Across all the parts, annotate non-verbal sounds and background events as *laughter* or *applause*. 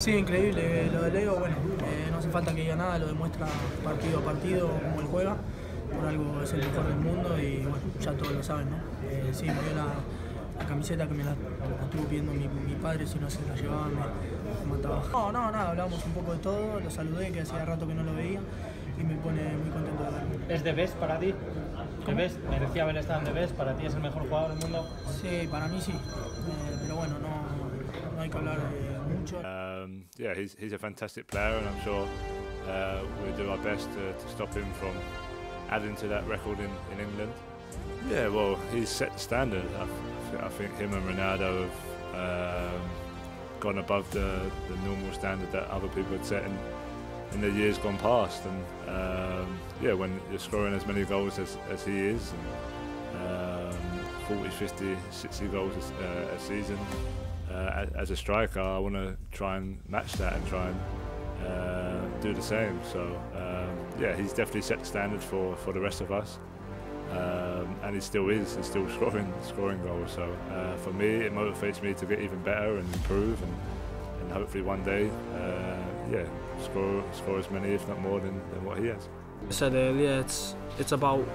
Sí, increíble lo de Leo. Bueno, eh, no hace falta que diga nada, lo demuestra partido a partido cómo él juega. Por algo es el mejor del mundo y bueno, ya todos lo saben, ¿no? Eh, sí, me dio la, la camiseta que me la, la estuvo pidiendo mi, mi padre, si no se la llevaba me, me mataba. No, no, nada, hablábamos un poco de todo, lo saludé, que hacía rato que no lo veía y me pone muy contento de verlo. ¿Es de Best para ti? ¿De Best? ¿Merecía haber estado en The Best? ¿Para ti es el mejor jugador del mundo? Sí, para mí sí, eh, pero bueno, no, no hay que hablar de. Um, yeah, he's, he's a fantastic player, and I'm sure uh, we'll do our best to, to stop him from adding to that record in, in England. Yeah, well, he's set the standard. I, I think him and Ronaldo have um, gone above the, the normal standard that other people had set in, in the years gone past. And um, yeah, when you're scoring as many goals as, as he is, and, um, 40, 50, 60 goals a, uh, a season, uh, as, a striker, I want to try and match that and try and uh, do the same. So um, yeah, he's definitely set the standard for, for the rest of us, um, and he still is. He's still *laughs* scoring scoring goals. So uh, for me, it motivates me to get even better and improve, and, and hopefully one day, uh, yeah, score score as many, if not more, than, than what he has. I said earlier, it's it's about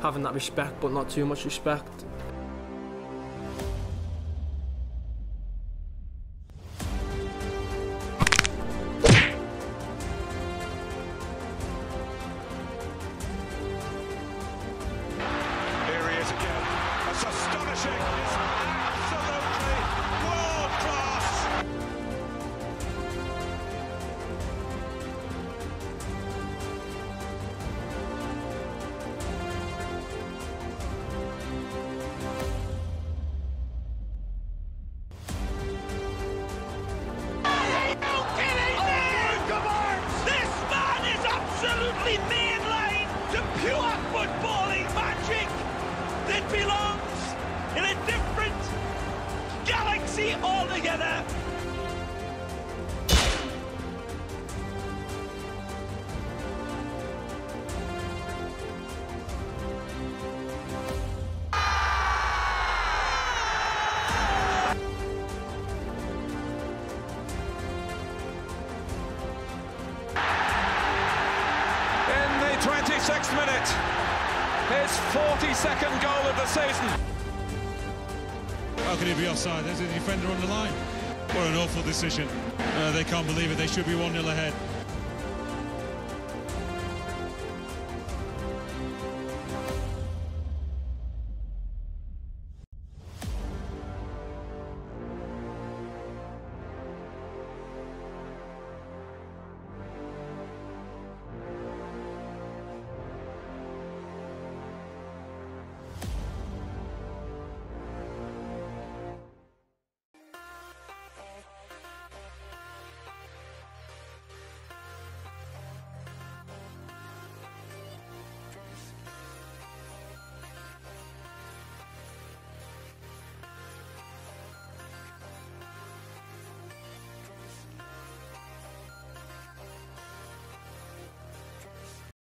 having that respect, but not too much respect. Astonishing. 96th minute. His 42nd goal of the season. How can he be offside? There's a defender on the line. What an awful decision. Uh, they can't believe it. They should be 1-0 ahead.